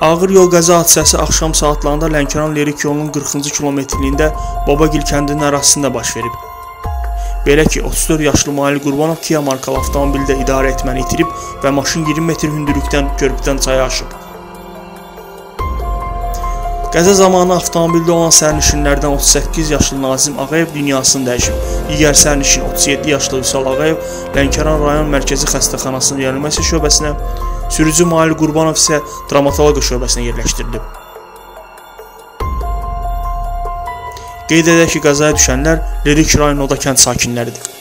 Ağır yol qəza hadisəsi axşam saatlarında Lənkəran Lerik yolunun 40-cı kilometrliyində Babagil kəndinin ərazisində baş verib. Belə ki, 34 yaşlı Mail Qurbanov Kia markalı avtomobildə idarə etməni itirib və maşın 20 metr hündürlükdən körpüdən çaya aşıb. Qəza zamanı avtomobildə olan sərnişinlərdən 38 yaşlı Nazim Ağayev dünyasını dəyişib. Digər sərnişin 37 yaşlı Vüsal Ağayev Lənkəran rayon mərkəzi xəstəxanasının reanimasiya şöbəsinə, sürücü Mail Qurbanov isə travmatologiya şöbəsinə yerləşdirilib. Qeyd edək ki, qəzaya düşənlər Lerik rayon Oda kənd sakinləridir.